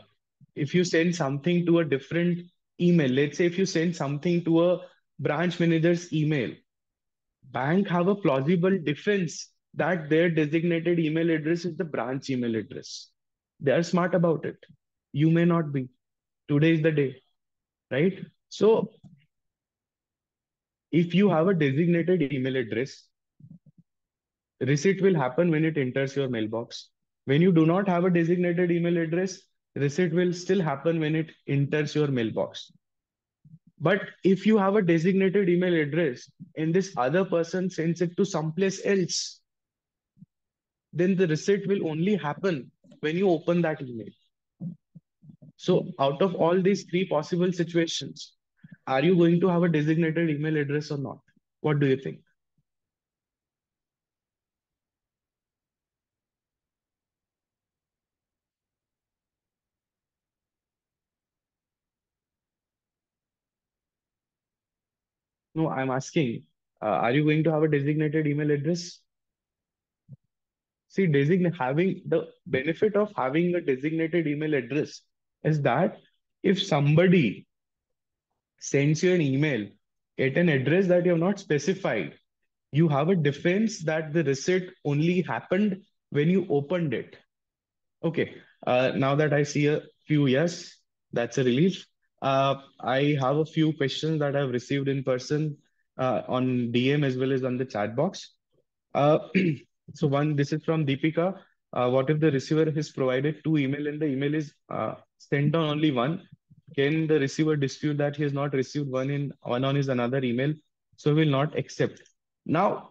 if you send something to a different email, let's say if you send something to a branch manager's email, bank have a plausible defense that their designated email address is the branch email address. They are smart about it. You may not be. Today is the day, right? So if you have a designated email address, receipt will happen when it enters your mailbox. When you do not have a designated email address, receipt will still happen when it enters your mailbox. But if you have a designated email address and this other person sends it to someplace else, then the receipt will only happen when you open that email. So out of all these three possible situations, are you going to have a designated email address or not? What do you think? No, I'm asking, uh, are you going to have a designated email address? See, designate having the benefit of having a designated email address is that if somebody sends you an email at an address that you have not specified, you have a defense that the receipt only happened when you opened it. Okay, uh, now that I see a few yes, that's a relief. Uh, I have a few questions that I've received in person uh, on DM as well as on the chat box. So one, this is from Deepika. Uh, what if the receiver has provided two email and the email is uh, sent on only one? Can the receiver dispute that he has not received one in one on his another email? So will not accept. Now,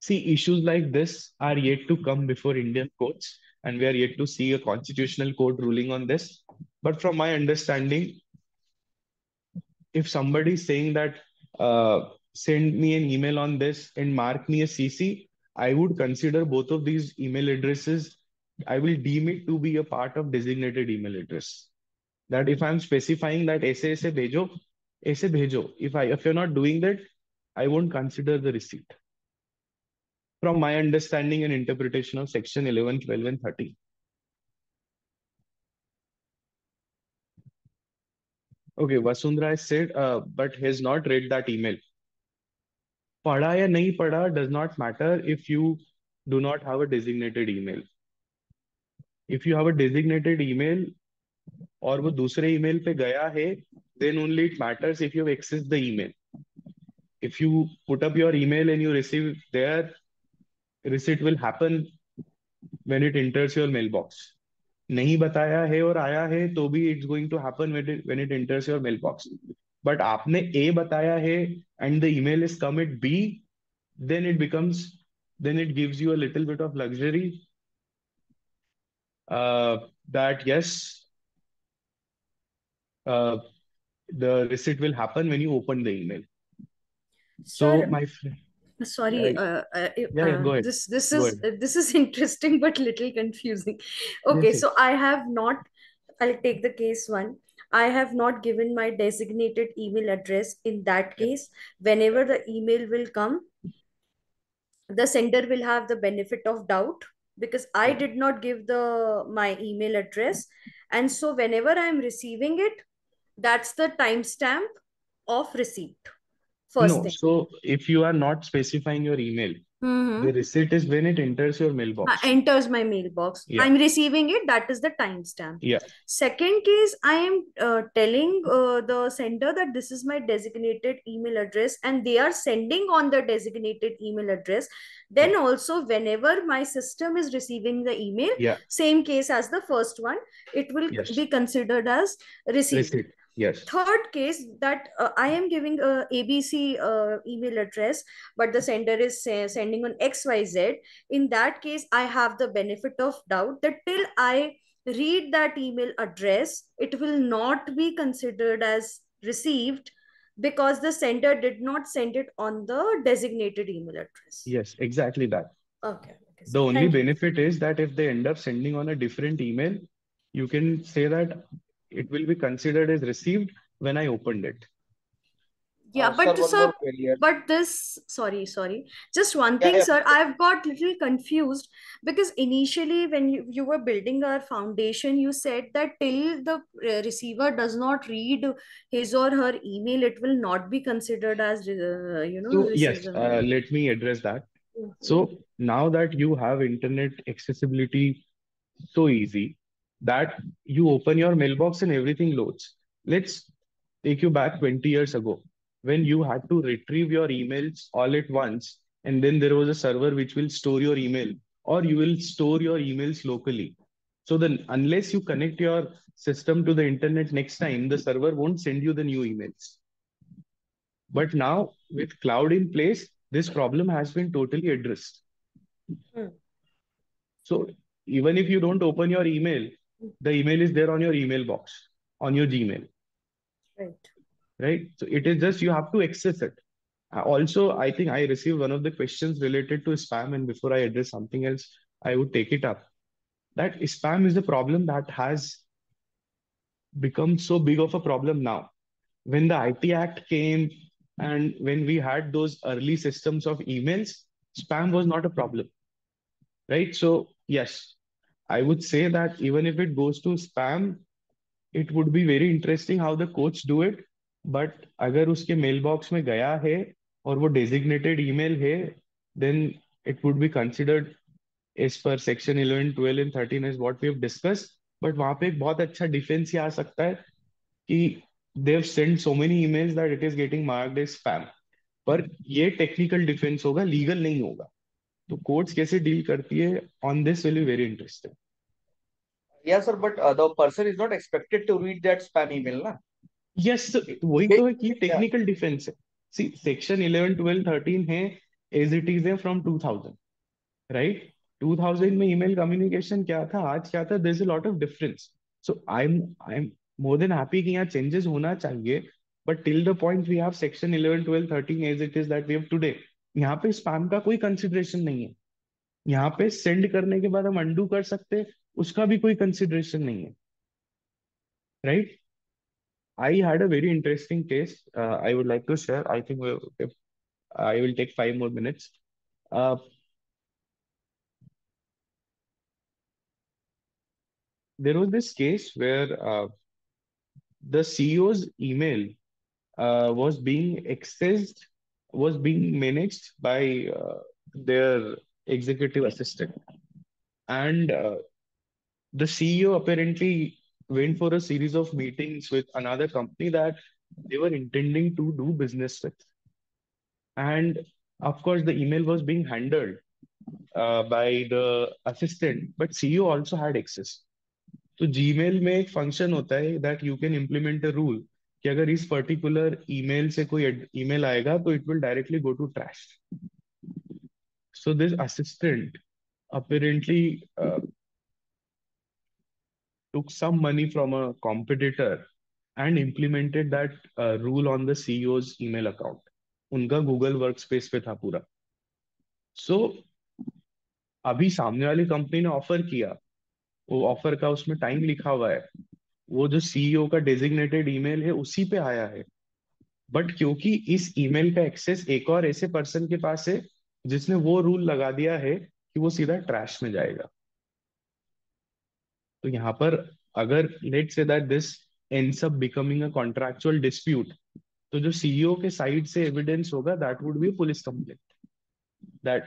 see, issues like this are yet to come before Indian courts, and we are yet to see a constitutional court ruling on this. But from my understanding, if somebody is saying that uh, send me an email on this and mark me a CC, I would consider both of these email addresses. I will deem it to be a part of designated email address. That if I'm specifying that aise aise bhejo, aise bhejo. If I if you're not doing that, I won't consider the receipt. From my understanding and interpretation of section 11, 12, and 13. Okay, Vasundhara said, uh, but has not read that email. पढ़ा या नहीं पढ़ा does not matter if you do not designated email if you have a designated email और वो दूसरे email पे गया है then only it matters if you access the email if you put up your email and you receive their receipt will happen when it enters your mail box नहीं बताया है और आया है तो भी it's going to happen when it enters your mail box but aapne A bataya hai and the email is come at B, then it becomes, then it gives you a little bit of luxury uh, that yes, uh, the receipt will happen when you open the email. Sir, so my friend. Sorry, uh, uh, yeah, uh, this this go is ahead. this is interesting but little confusing. Okay, yes, so I have not. I'll take the case one i have not given my designated email address in that case. Whenever the email will come the sender will have the benefit of doubt because i did not give the my email address. And so whenever i'm receiving it that's the timestamp of receipt. First no thing. so if you are not specifying your email Mhm. the receipt is when it enters your Uh, mailbox enters my mailbox. Yeah. I'm receiving it. That is the timestamp. yeah Second case, I am uh, telling uh, the sender that this is my designated email address, and they are sending on the designated email address. Then also, whenever my system is receiving the email, yeah same case as the first one, it will Yes. be considered as received. receipt yes Third case that uh, I am giving a ABC uh, email address, but the sender is uh, sending on XYZ. In that case, I have the benefit of doubt that till I read that email address, it will not be considered as received because the sender did not send it on the designated email address. yes exactly that Okay. okay, The only Thank you. benefit is that if they end up sending on a different email, you can say that it will be considered as received when I opened it. Yeah, Uh, but sir, sir, more query here. But this, sorry, sorry. Just one Yeah, thing, yeah. sir. I've got little confused because initially, when you, you were building our foundation, you said that till the uh, receiver does not read his or her email, it will not be considered as, uh, you know, So yes, uh, let me address that. Mhm. So now that you have internet accessibility so easy that you open your mailbox and everything loads. Let's take you back 20 years ago when you had to retrieve your emails all at once, and then there was a server which will store your email, or you will store your emails locally. So then, unless you connect your system to the internet next time, the server won't send you the new emails. But now, with cloud in place, this problem has been totally addressed. Hmm. So even if you don't open your email, the email is there on your email box, on your Gmail. Right. right? So it is just you have to access it. Uh, also, I think I received one of the questions related to spam, and before I address something else, I would take it up. That spam is a problem that has become so big of a problem now. When the IT Act came and when we had those early systems of emails, spam was not a problem, right? So, yes, I would say that even if it goes to spam, it would be very interesting how the coach do it. But अगर उसके mail box में गया है और वो designated email है then it would be considered as per section 11, 12 and 13 is what we have discuss but वहाँ पे एक बहुत अच्छा डिफेंस ही आ सकता है कि they send so many emails that it is getting marked as spam पर ये टेक्निकल डिफेंस होगा लीगल नहीं होगा। तो कोर्ट्स कैसे डील करती है? On this will be very interesting sir, but uh, the person is not expected to read that spam email, na? Yes वही तो है कि टेक्निकल डिफेंस है। सी सेक्शन 11 12 13 है एज इट इज़ है फ्रॉम 2000 राइट 2000 में ईमेल कम्युनिकेशन क्या था? आज क्या था? There is a lot of difference so I am I am more than happy कि यहाँ चेंजेस होना चाहिए but till the point we have section 11 12 13 as it is that we have today यहाँ पे स्पैम का कोई कंसिडरेशन नहीं है। यहाँ पे सेंड करने के बाद हम अंडू कर सकते उसका भी कोई कंसिडरेशन नहीं है। Right I had a very interesting case I would like to share I think I will take five more minutes there was this case where the CEO's email was being accessed was being managed by uh, their executive assistant. And uh, the CEO apparently went for a series of meetings with another company that they were intending to do business with. And of course, the email was being handled uh, by the assistant, but CEO also had access. तो Gmail में एक function होता है that you can implement a rule कि अगर इस particular email से कोई ईमेल आएगा तो will directly go to trash. So this assistant apparently uh, took some money from a competitor and implemented that uh, rule on the CEO's email account. उनका Google Workspace पे था पूरा सो so, अभी सामने वाली कंपनी ने ऑफ़र किया वो ऑफ़र का उसमें टाइम लिखा हुआ है वो जो सीईओ का डेजिग्नेटेड ईमेल है, उसी पे आया है। बट क्योंकि इस ईमेल का एक्सेस एक और ऐसे पर्सन के पास है, जिसने वो रूल लगा दिया है कि वो सीधा ट्रैश में जाएगा। तो यहाँ पर अगर लेट से दैट दिस ends up becoming a contractual dispute तो जो सीईओ के साइड से एविडेंस होगा that would be police complaint that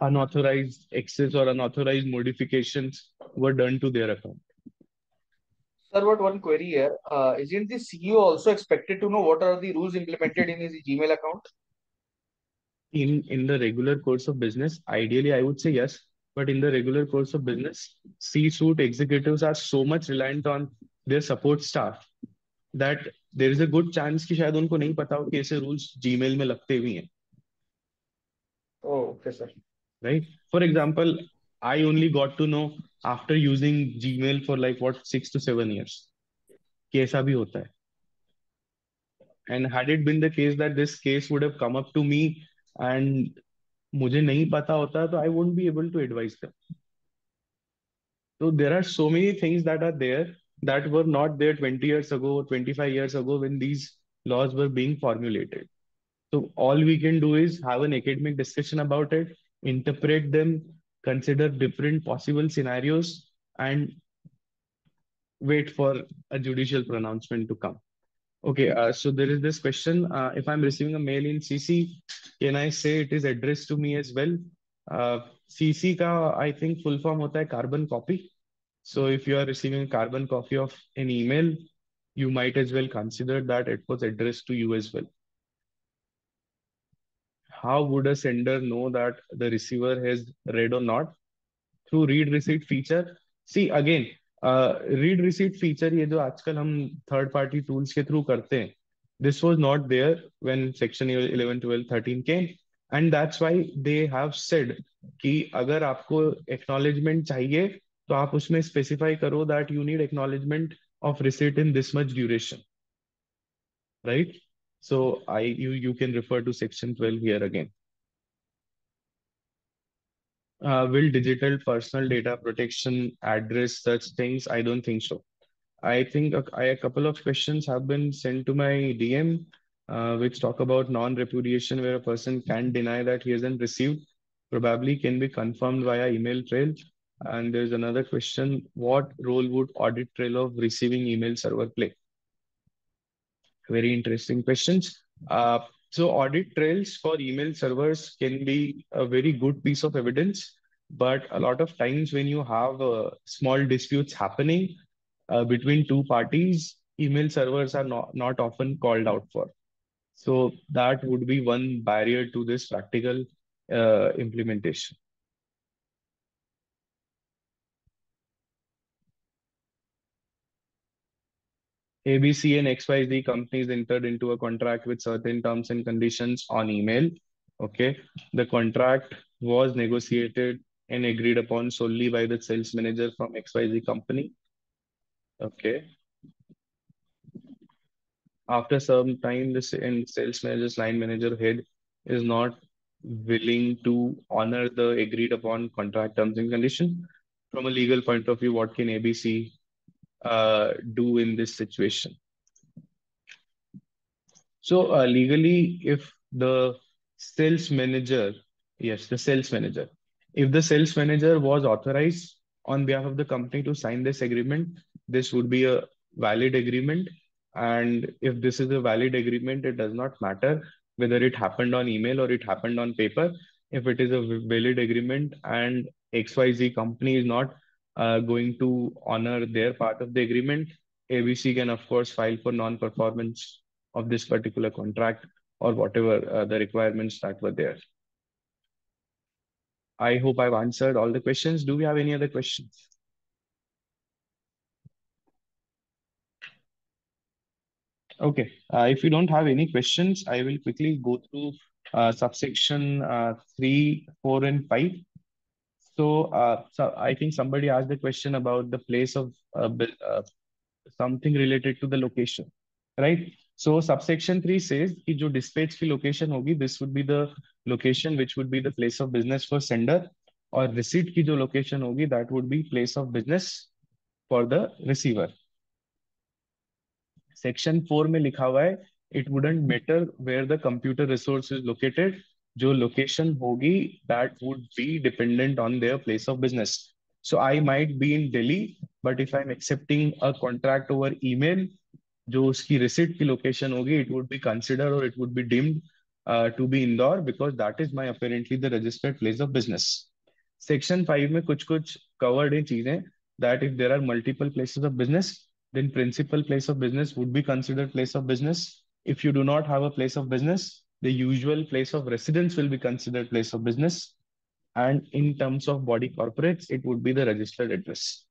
unauthorized access or unauthorized modifications were done to their account. Sir, but one query here. Uh, isn't the CEO also expected to know what are the rules implemented in his Gmail account? In in the regular course of business, ideally, I would say yes. But in the regular course of business, C-suite executives are so much reliant on their support staff that there is a good chance कि शायद उनको नहीं पता हो कि ऐसे rules Gmail में लगते भी हैं. Oh, okay, sir. right? For example, I only got to know after using Gmail for like what six to seven years कि ऐसा भी होता है and had it been the case that this case would have come up to me and मुझे नहीं पता होता तो I won't be able to advise them तो there are so many things that are there that were not there 20 years ago or 25 years ago when these laws were being formulated. So all we can do is have an academic discussion about it, interpret them, consider different possible scenarios, and wait for a judicial pronouncement to come. Okay, uh, so there is this question. Uh, if I'm receiving a mail in CC, can I say it is addressed to me as well? Uh, CC ka, I think full form hota hai carbon copy. So if you are receiving a carbon copy of an email, you might as well consider that it was addressed to you as well how would a sender know that the receiver has read or not? Through read receipt feature. See, again, read receipt feature ये जो आजकल हम third party tools के through करते हैं this was not there when section 11 12 13 came and that's why they have said कि अगर आपको एक्नोलेजमेंट चाहिए तो आप उसमें स्पेसिफाई करो that you need acknowledgement of receipt in this much duration right So I you you can refer to section 12 here again. Uh, will digital personal data protection address such things? I don't think so. I think a, I, a couple of questions have been sent to my DM, uh, which talk about non-repudiation, where a person can deny that he hasn't received, probably can be confirmed via email trail. And there's another question, what role would audit trail of receiving email server play? Very interesting questions. Uh, so audit trails for email servers can be a very good piece of evidence, but a lot of times when you have uh, small disputes happening uh, between two parties, email servers are not, not often called out for. So that would be one barrier to this practical uh, implementation. ABC and XYZ companies entered into a contract with certain terms and conditions on email. Okay. The contract was negotiated and agreed upon solely by the sales manager from XYZ company. Okay. After some time, the sales manager's line manager head is not willing to honor the agreed upon contract terms and condition. From a legal point of view, what can ABC uh, do in this situation. So uh, legally, if the sales manager, yes, the sales manager, if the sales manager was authorized on behalf of the company to sign this agreement, this would be a valid agreement. And if this is a valid agreement, it does not matter whether it happened on email or it happened on paper. If it is a valid agreement and XYZ company is not uh, going to honor their part of the agreement, ABC can, of course, file for non-performance of this particular contract or whatever uh, the requirements that were there. I hope I've answered all the questions. Do we have any other questions? Okay, uh, if you don't have any questions, I will quickly go through uh, subsection uh, 3, 4, and 5. So, uh, so I think somebody asked the question about the place of uh, uh, something related to the location, right? So subsection 3 says कि जो dispatch की location होगी, this would be the location which would be the place of business for sender और receipt की जो location होगी, that would be place of business for the receiver. Section 4 में लिखा हुआ है, it wouldn't matter where the computer resource is located, जो location होगी that would be dependent on their place of business. So I might be in Delhi, but if I'm accepting a contract over email, जो उसकी receipt की location होगी, it would be considered or it would be deemed uh, to be Indore because that is my apparently the registered place of business. Section 5 में कुछ कुछ covered हैं चीजें that if there are multiple places of business, then principal place of business would be considered place of business. If you do not have a place of business, the usual place of residence will be considered place of business. And in terms of body corporates, it would be the registered address.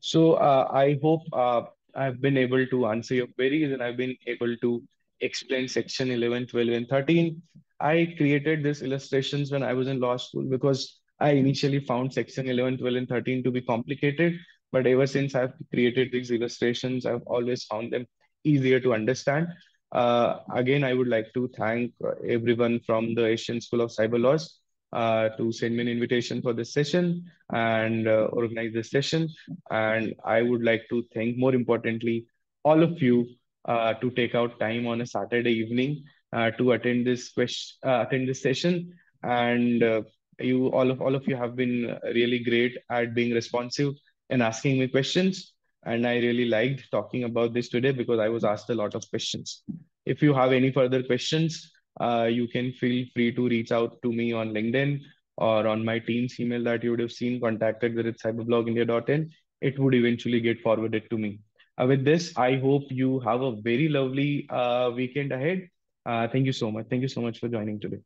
So uh, I hope uh, I've been able to answer your queries and I've been able to explain section 11, 12, and 13. I created these illustrations when I was in law school because I initially found section 11, 12, and 13 to be complicated. But ever since I've created these illustrations, I've always found them easier to understand. Uh, again, I would like to thank uh, everyone from the Asian School of Cyber Laws uh, to send me an invitation for this session and uh, organize this session. And I would like to thank, more importantly, all of you uh, to take out time on a Saturday evening uh, to attend this question, attend this session. And you, all of all of you, have been really great at being responsive and asking me questions. And I really liked talking about this today because I was asked a lot of questions. If you have any further questions, uh, you can feel free to reach out to me on LinkedIn or on my team's email that you would have seen contacted with cyberblogindia.in. It would eventually get forwarded to me. Uh, with this, I hope you have a very lovely uh, weekend ahead. Uh, thank you so much. Thank you so much for joining today.